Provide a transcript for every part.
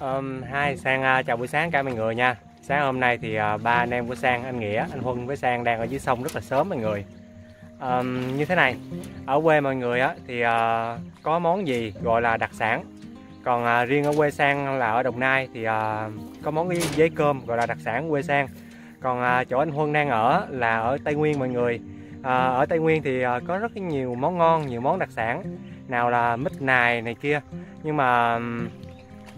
Um, hai Sang uh, chào buổi sáng cả mọi người nha. Sáng hôm nay thì uh, ba anh em của Sang, anh Nghĩa, anh Huân với Sang đang ở dưới sông rất là sớm mọi người. Um, Như thế này, ở quê mọi người á, thì uh, có món gì gọi là đặc sản? Còn uh, riêng ở quê Sang là ở Đồng Nai thì uh, có món giấy cơm gọi là đặc sản quê Sang. Còn uh, chỗ anh Huân đang ở là ở Tây Nguyên mọi người. Uh, Ở Tây Nguyên thì uh, có rất nhiều món ngon, nhiều món đặc sản. Nào là mít nài này kia. Nhưng mà um,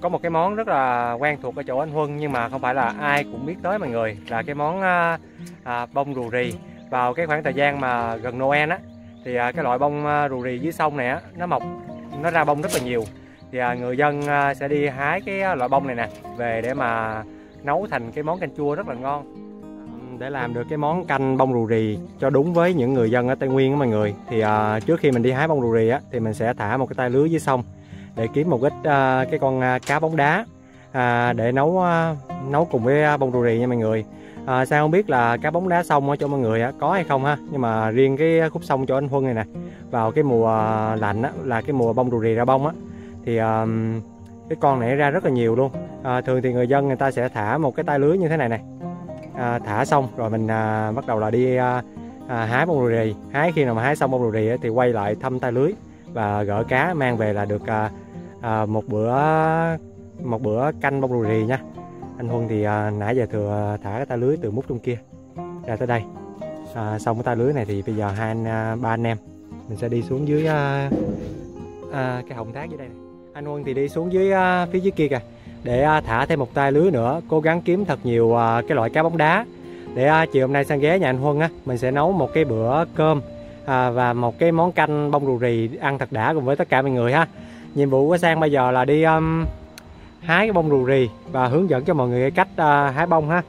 có một cái món rất là quen thuộc ở chỗ anh Huân nhưng mà không phải là ai cũng biết tới mọi người là cái món à, à, bông rù rì. Vào cái khoảng thời gian mà gần Noel á thì à, cái loại bông à, rù rì dưới sông này á nó mọc nó ra bông rất là nhiều. Thì à, người dân à, sẽ đi hái cái à, loại bông này nè về để mà nấu thành cái món canh chua rất là ngon. Để làm được cái món canh bông rù rì cho đúng với những người dân ở Tây Nguyên á mọi người thì à, trước khi mình đi hái bông rù rì á thì mình sẽ thả một cái tay lưới dưới sông để kiếm một ít à, cái con à, cá bóng đá à, để nấu à, nấu cùng với à, bông rù rì nha mọi người. À, sao không biết là cá bóng đá sông ở cho mọi người á, có hay không ha? Nhưng mà riêng cái khúc sông cho anh Huân này nè vào cái mùa à, lạnh á, là cái mùa bông rù rì ra bông á thì à, cái con này ra rất là nhiều luôn. À, thường thì người dân người ta sẽ thả một cái tay lưới như thế này này à, thả xong rồi mình à, bắt đầu là đi à, à, hái bông rù rì. Hái khi nào mà hái xong bông rù rì á, thì quay lại thăm tay lưới và gỡ cá mang về là được à, à, một bữa một bữa canh bông rù rì nha. Anh Huân thì à, nãy giờ thừa à, thả cái tay lưới từ mút trong kia ra tới đây. À, xong cái tay lưới này thì bây giờ hai anh à, ba anh em mình sẽ đi xuống dưới à, à, cái hồng thác dưới đây này. anh Huân thì đi xuống dưới à, phía dưới kia kìa để à, thả thêm một tay lưới nữa cố gắng kiếm thật nhiều à, cái loại cá bóng đá. Để à, chiều hôm nay sang ghé nhà anh Huân á mình sẽ nấu một cái bữa cơm à, và một cái món canh bông rù rì ăn thật đã cùng với tất cả mọi người ha nhiệm vụ của sang bây giờ là đi um, hái cái bông rù rì và hướng dẫn cho mọi người cách uh, hái bông ha.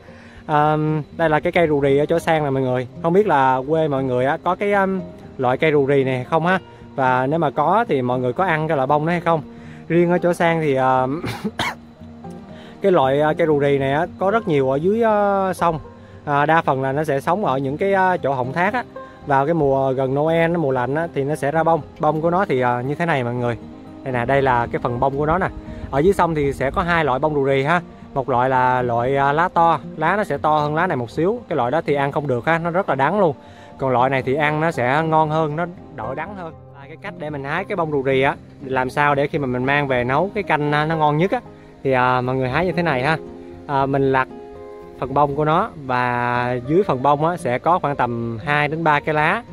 Um, đây là cái cây rù rì ở chỗ sang này mọi người. Không biết là quê mọi người á, có cái um, loại cây rù rì này không ha? Và nếu mà có thì mọi người có ăn cái loại bông đó hay không? Riêng ở chỗ sang thì uh, cái loại uh, cây rù rì này á, có rất nhiều ở dưới uh, sông. À, đa phần là nó sẽ sống ở những cái uh, chỗ họng thác á. Vào cái mùa gần Noel mùa lạnh á, thì nó sẽ ra bông. Bông của nó thì uh, như thế này mọi người đây nè đây là cái phần bông của nó nè. Ở dưới sông thì sẽ có hai loại bông rù rì ha. Một loại là loại à, lá to lá nó sẽ to hơn lá này một xíu. Cái loại đó thì ăn không được ha nó rất là đắng luôn. Còn loại này thì ăn nó sẽ ngon hơn nó đỡ đắng hơn. À, cái cách để mình hái cái bông rù rì á làm sao để khi mà mình mang về nấu cái canh à, nó ngon nhất á thì à, mọi người hái như thế này ha. À, mình lặt phần bông của nó và dưới phần bông á, sẽ có khoảng tầm 2 đến 3 cái lá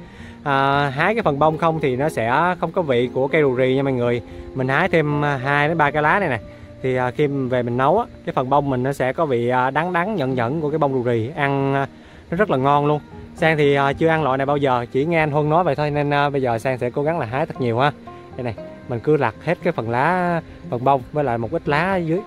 à, hái cái phần bông không thì nó sẽ không có vị của cây rù rì nha mọi người. Mình hái thêm à, hai đến ba cái lá này nè. Thì à, khi về mình nấu á, cái phần bông mình nó sẽ có vị à, đắng đắng nhẫn nhẫn của cái bông rù rì. Ăn à, nó rất là ngon luôn. Sang thì à, chưa ăn loại này bao giờ chỉ nghe anh huân nói vậy thôi nên à, bây giờ sang sẽ cố gắng là hái thật nhiều ha. Đây này mình cứ lặt hết cái phần lá phần bông với lại một ít lá ở dưới.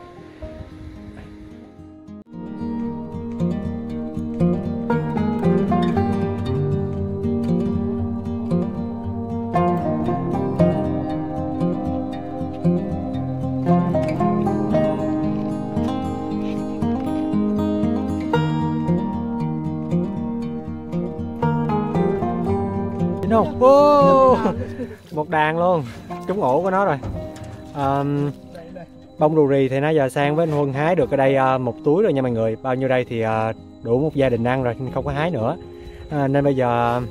Không? Wow. một đàn luôn. Trúng ổ của nó rồi. À, bông rù rì thì nãy giờ sang với anh huân hái được ở đây à, một túi rồi nha mọi người. Bao nhiêu đây thì à, đủ một gia đình ăn rồi nên không có hái nữa. À, nên bây giờ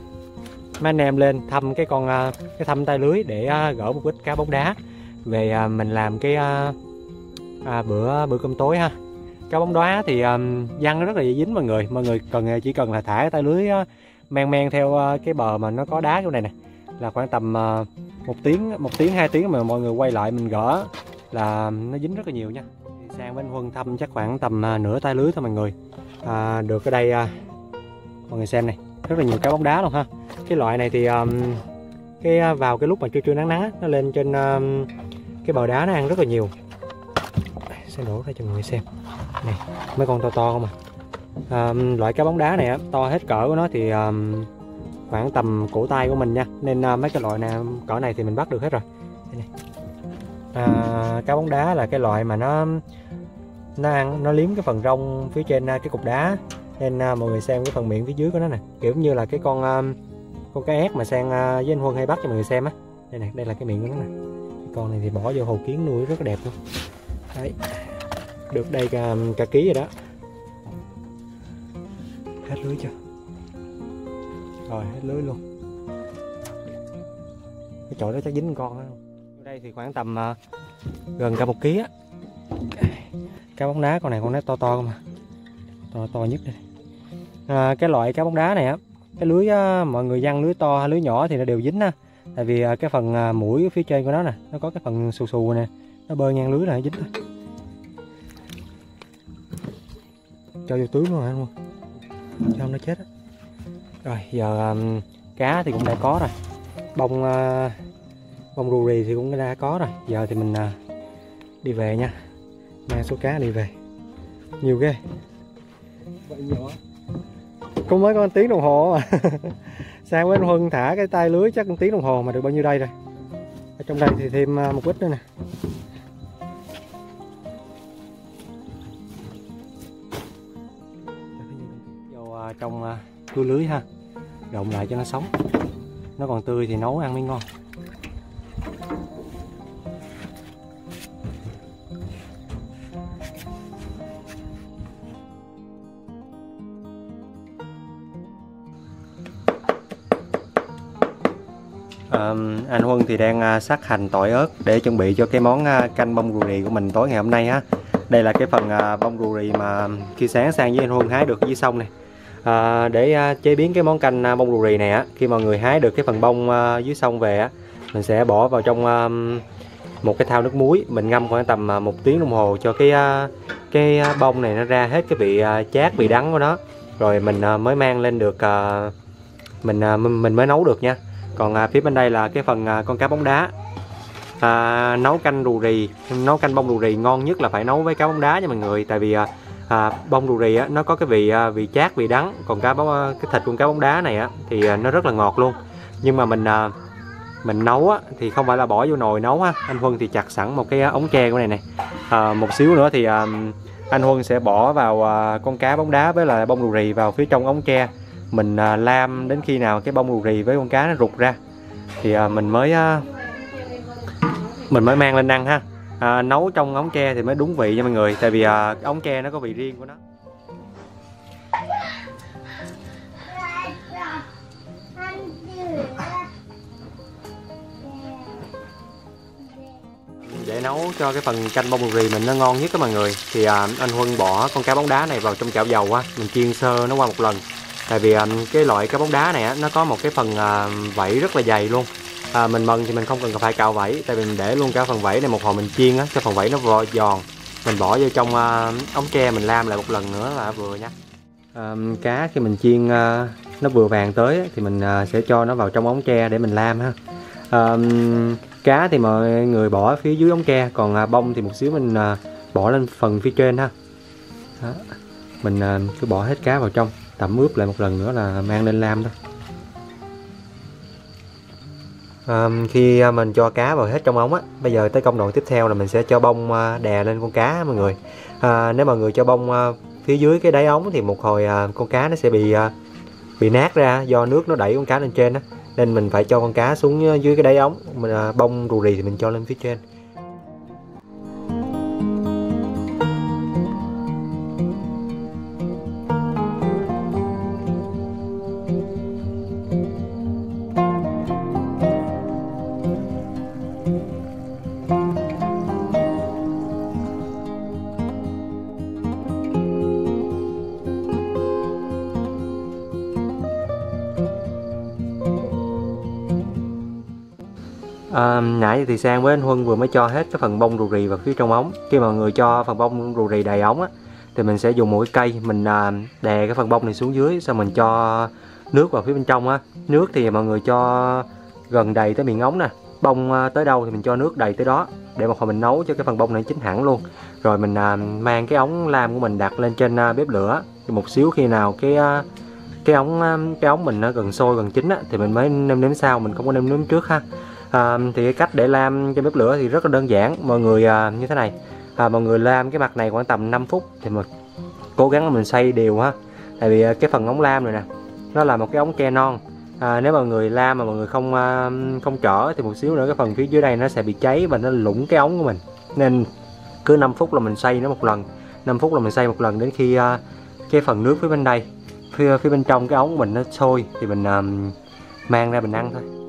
mấy anh em lên thăm cái con cái thăm tay lưới để gỡ một ít cá bóng đá. Về mình làm cái à, à, bữa bữa cơm tối ha. Cá bóng đá thì um, văng rất là dễ dính mọi người. Mọi người cần chỉ cần là thả cái tay lưới men men theo ờ, cái bờ mà nó có đá chỗ này nè. Là khoảng tầm ờ, một tiếng một tiếng hai tiếng mà mọi người quay lại mình gỡ là nó dính rất là nhiều nha. Sang bên huân thăm chắc khoảng tầm ờ, nửa tay lưới thôi mọi người. À, được ở đây mọi người xem này rất là nhiều cá bóng đá luôn ha. Cái loại này thì cái vào cái lúc mà trưa trưa nắng nắng nó lên trên cái bờ đá nó ăn rất là nhiều. Sẽ đổ ra cho mọi người xem. Này mấy con to to không à, à loại cá bóng đá này to hết cỡ của nó thì um, khoảng tầm cổ tay của mình nha. Nên uh, mấy cái loại này cỡ này thì mình bắt được hết rồi. À, cá bóng đá là cái loại mà nó nó ăn nó liếm cái phần rong phía trên ờ, cái cục đá. Nên uh, mọi người xem cái phần miệng phía dưới của nó nè. Kiểu như là cái con uh, con cá ép mà sang uh, với anh Huân hay bắt cho mọi người xem á. Đây này đây là cái miệng của nó nè. Con này thì bỏ vô hồ kiến nuôi rất là đẹp luôn. Đấy. Được đây cả, cả ký rồi đó hết lưới chưa? Rồi hết lưới luôn. Cái chỗ đó chắc dính con đó đây thì khoảng tầm uh, gần cả một ký á. Cá bóng đá con này con nó to to mà. To to nhất đây. À, cái loại cá bóng đá này á cái lưới á, mọi người dăng lưới to hay lưới nhỏ thì nó đều dính á tại vì à, cái phần à, mũi phía trên của nó nè nó có cái phần xù xù nè nó bơi ngang lưới là nó dính thôi. Cho vô túi luôn hả luôn cho không nó chết á. Rồi giờ um, cá thì cũng đã có rồi. Bông uh, bông rù rì thì cũng đã có rồi. Giờ thì mình uh, đi về nha. Mang số cá đi về. Nhiều ghê. Vậy nhiều á. Cũng mới có một tiếng đồng hồ mà. Sang với anh huân thả cái tay lưới chắc một tiếng đồng hồ mà được bao nhiêu đây rồi? Ở trong đây thì thêm uh, một ít nữa nè trong uh, túi lưới ha. Động lại cho nó sống. Nó còn tươi thì nấu ăn mới ngon. À, anh Huân thì đang à, sát hành tỏi ớt để chuẩn bị cho cái món à, canh bông rù rì của mình tối ngày hôm nay á. Đây là cái phần à, bông rù rì mà khi sáng sang với anh Huân hái được dưới sông này à, để à, chế biến cái món canh à, bông rù rì này á khi mà người hái được cái phần bông à, dưới sông về á mình sẽ bỏ vào trong à, một cái thau nước muối mình ngâm khoảng tầm à, một tiếng đồng hồ cho cái à, cái à, bông này nó ra hết cái vị à, chát vị đắng của nó. Rồi mình à, mới mang lên được à, mình à, mình mới nấu được nha. Còn à, phía bên đây là cái phần à, con cá bóng đá. À, nấu canh rù rì nấu canh bông rù rì ngon nhất là phải nấu với cá bóng đá nha mọi người. Tại vì à, à, bông rù rì á, nó có cái vị à, vị chát vị đắng còn cá bóng à, cái thịt con cá bóng đá này á, thì à, nó rất là ngọt luôn. Nhưng mà mình à, mình nấu á, thì không phải là bỏ vô nồi nấu ha. Anh Huân thì chặt sẵn một cái à, ống tre của này này. À, một xíu nữa thì à, anh Huân sẽ bỏ vào à, con cá bóng đá với là bông rù rì vào phía trong ống tre. Mình à, lam đến khi nào cái bông rù rì với con cá nó rụt ra. Thì à, mình mới à, mình mới mang lên ăn ha à, nấu trong ống tre thì mới đúng vị nha mọi người. Tại vì à, ống tre nó có vị riêng của nó. Để nấu cho cái phần canh bông rì mình nó ngon nhất các mọi người. Thì à, anh Huân bỏ con cá bóng đá này vào trong chảo dầu á. Mình chiên sơ nó qua một lần. Tại vì à, cái loại cá bóng đá này á, nó có một cái phần à, vảy rất là dày luôn à, mình mần thì mình không cần phải cạo vảy tại vì mình để luôn cả phần vảy này một hồi mình chiên á cho phần vảy nó vò giòn. Mình bỏ vô trong à, ống tre mình lam lại một lần nữa là vừa nha. À, cá khi mình chiên à, nó vừa vàng tới thì mình à, sẽ cho nó vào trong ống tre để mình lam ha. À, cá thì mọi người bỏ phía dưới ống tre còn à, bông thì một xíu mình à, bỏ lên phần phía trên ha. Đó. mình à, cứ bỏ hết cá vào trong tẩm ướp lại một lần nữa là mang lên lam thôi à, khi à, mình cho cá vào hết trong ống á bây giờ tới công đoạn tiếp theo là mình sẽ cho bông à, đè lên con cá mọi người. À, nếu mọi người cho bông à, phía dưới cái đáy ống thì một hồi con cá nó sẽ bị bị nát ra do nước nó đẩy con cá lên trên á. Nên mình phải cho con cá xuống dưới cái đáy ống mình bông rù rì thì mình cho lên phía trên. À, nãy thì Sang với anh Huân vừa mới cho hết cái phần bông rù rì vào phía trong ống. Khi mà người cho phần bông rù rì đầy ống á thì mình sẽ dùng một cái cây mình à, đè cái phần bông này xuống dưới xong mình cho nước vào phía bên trong á. Nước thì mọi người cho gần đầy tới miệng ống nè. Bông à, tới đâu thì mình cho nước đầy tới đó để một hồi mình nấu cho cái phần bông này chín hẳn luôn. Rồi mình à, mang cái ống lam của mình đặt lên trên à, bếp lửa. Một xíu khi nào cái à, cái ống à, cái ống mình nó gần sôi gần chín á thì mình mới nêm nếm sau mình không có nêm nếm trước ha à, thì cái cách để làm cho bếp lửa thì rất là đơn giản. Mọi người à, như thế này. À, mọi người làm cái mặt này khoảng tầm 5 phút thì mình cố gắng là mình xay đều ha. Tại vì à, cái phần ống lam này nè nó là một cái ống tre non à, nếu mà người lam mà mọi người không à, không chở thì một xíu nữa cái phần phía dưới đây nó sẽ bị cháy và nó lủng cái ống của mình. Nên cứ 5 phút là mình xay nó một lần 5 phút là mình xay một lần đến khi à, cái phần nước phía bên đây phía, phía bên trong cái ống của mình nó sôi thì mình à, mang ra mình ăn thôi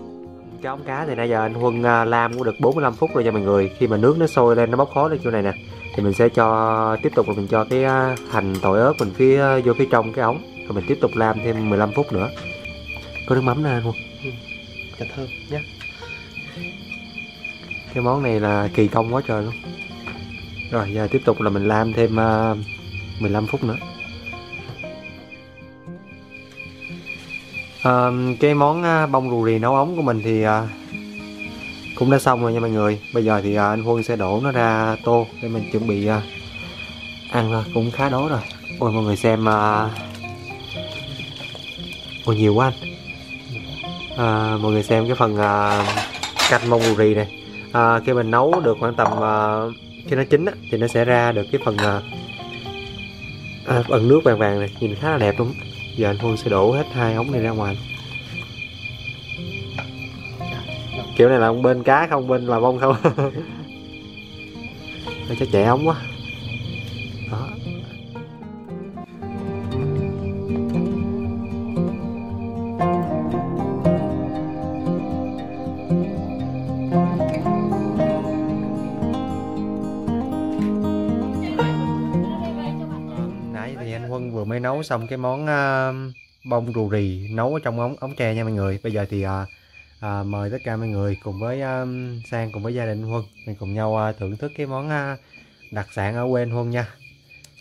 cái ống cá thì nãy giờ anh Huân à, lam cũng được 45 phút rồi cho mọi người. Khi mà nước nó sôi lên nó bốc khói lên chỗ này nè thì mình sẽ cho tiếp tục là mình cho cái à, hành tỏi ớt mình phía vô phía trong cái ống. Rồi mình tiếp tục làm thêm 15 phút nữa. Có nước mắm nè anh Huân. Chả thơm nhé. cái món này là kỳ công quá trời luôn. Rồi giờ tiếp tục là mình làm thêm uh, 15 phút nữa à, cái món à, bông rù rì nấu ống của mình thì à, cũng đã xong rồi nha mọi người. Bây giờ thì à, anh Huân sẽ đổ nó ra tô để mình chuẩn bị à, ăn thôi cũng khá đói rồi. Ôi mọi người xem à, ôi nhiều quá anh. À, mọi người xem cái phần à, canh bông rù rì này. À, khi mình nấu được khoảng tầm à, khi nó chín á, thì nó sẽ ra được cái phần à, à, ẩn nước vàng vàng này nhìn khá là đẹp luôn giờ anh Phương sẽ đổ hết hai ống này ra ngoài. Kiểu này là ông bên cá không, bên là bông không? Thôi chắc chạy ống quá. Đó. Nấu xong cái món à, bông rù rì nấu ở trong ống ống tre nha mọi người bây giờ thì à, à, mời tất cả mọi người cùng với à, sang cùng với gia đình Huân mình cùng nhau à, thưởng thức cái món à, đặc sản ở quê anh Huân nha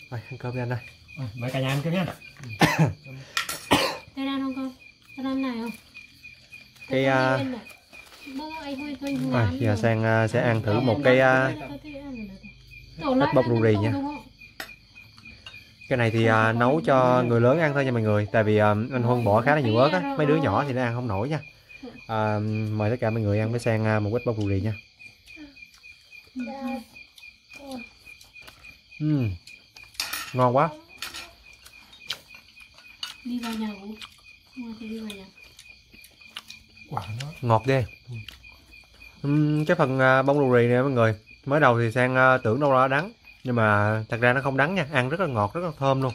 Thôi, ăn cơm đi anh ơi Mời cả nhà ăn cơm nhá. Cái ăn không con? Cái ăn này không? Cái, Cái à, giờ sang à, sẽ ăn thử một cái lại bông rù rì không nha. Cái này thì à, nấu cho người lớn ăn thôi nha mọi người. Tại vì à, anh Huân bỏ khá là nhiều ớt á. Mấy đứa nhỏ thì nó ăn không nổi nha. À, mời tất cả mọi người ăn với sang à, một ít bông rù rì nha. Ừm, ngon quá. Đi vào nhà ngủ. Mua thì đi vào nhà. Quả nó. ngọt ghê. Ừm, cái phần à, bông rù rì này mọi người mới đầu thì sang à, tưởng đâu đó đắng nhưng mà thật ra nó không đắng nha ăn rất là ngọt rất là thơm luôn.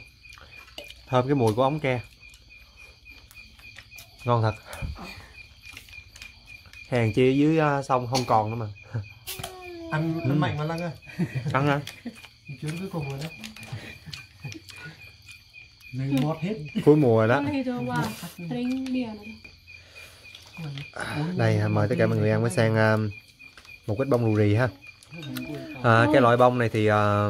Thơm cái mùi của ống tre. Ngon thật. Hàng chi dưới à, sông không còn nữa mà. Ăn Ừ. ăn mạnh mà lăng ơi. ăn ăn Chuyến cuối cùng rồi đó. Lên bót hết. cuối mùa rồi đó. Đây mời tất cả mọi người ăn với sang à, một ít bông rù rì ha à, cái loại bông này thì à,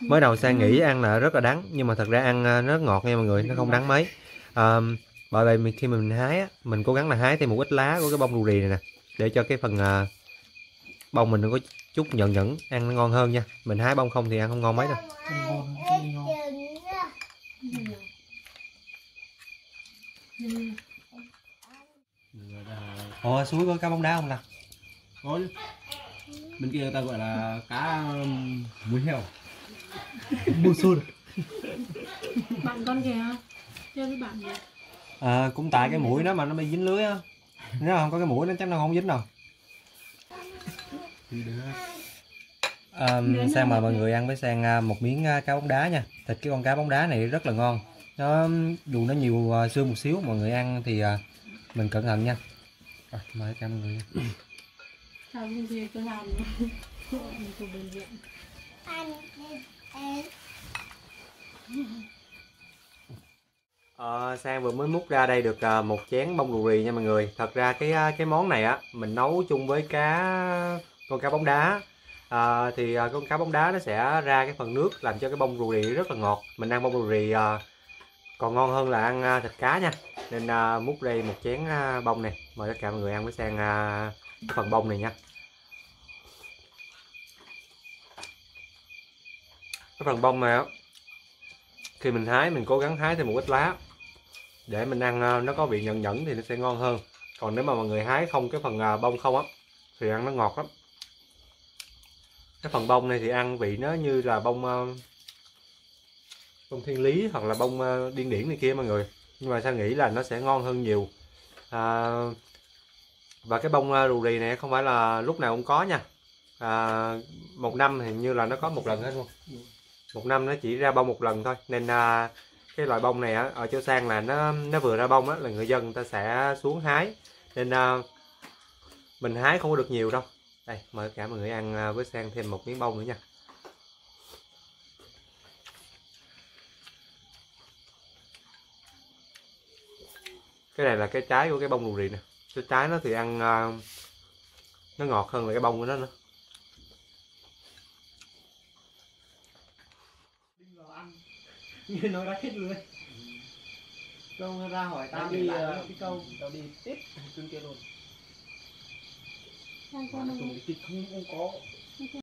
mới đầu sang nghĩ ăn là rất là đắng nhưng mà thật ra ăn à, nó rất ngọt nha mọi người nó không đắng mấy. À, bởi vậy mình- khi mình hái á, mình cố gắng là hái thêm một ít lá của cái bông rù rì này nè để cho cái phần à, bông mình nó có chút nhẫn nhẫn ăn nó ngon hơn nha. Mình hái bông không thì ăn không ngon mấy đâu. Ăn ồ suối có cá bóng đá không nè Có. Bên kia người ta gọi là cá um, muối heo. Mua xôn. Bạn con kìa. Chơi với bạn kìa. à, cũng tại cái mũi nó mà nó bị dính lưới á nếu không có cái mũi nó chắc nó không dính đâu. À, sang mời mọi người ăn với sang à, một miếng à, cá bóng đá nha thịt cái con cá bóng đá này rất là ngon nó dù nó nhiều à, xương một xíu mọi người ăn thì à, mình cẩn thận nha rồi, mời cả mọi người nha. Sao không về cửa hàng nữa? Mình bệnh viện. Ờ, sang vừa mới múc ra đây được à, một chén bông rù rì nha mọi người. Thật ra cái à, cái món này á mình nấu chung với cá con cá bóng đá. À, thì à, con cá bóng đá nó sẽ ra cái phần nước làm cho cái bông rù rì rất là ngọt. Mình ăn bông rù rì à, còn ngon hơn là ăn à, thịt cá nha. Nên à, múc đây một chén à, bông này. Mời tất cả mọi người ăn với sang à, phần bông này nha. Cái phần bông này á khi mình hái mình cố gắng hái thêm một ít lá để mình ăn à, nó có vị nhẫn nhẫn thì nó sẽ ngon hơn. Còn nếu mà mọi người hái không cái phần à, bông không á thì ăn nó ngọt lắm. Cái phần bông này thì ăn vị nó như là bông à, bông thiên lý hoặc là bông điên điển này kia mọi người. Nhưng mà sao nghĩ là nó sẽ ngon hơn nhiều? À, và cái bông à, rù rì này không phải là lúc nào cũng có nha. À, một năm hình như là nó có một lần hết luôn. Một năm nó chỉ ra bông một lần thôi. Nên à, cái loại bông này á, ở chỗ sang là nó nó vừa ra bông á là người dân người ta sẽ xuống hái. Nên à, mình hái không có được nhiều đâu. Đây mời cả mọi người ăn à, với sang thêm một miếng bông nữa nha. Cái này là cái trái của cái bông rù rì nè cái trái nó thì ăn à, nó ngọt hơn là cái bông của nó nữa. Như nó đã hết rồi. Câu ra hỏi tao đi cái câu. tao đi tiếp trên kia luôn. Hai con nó Tụi kịch không không có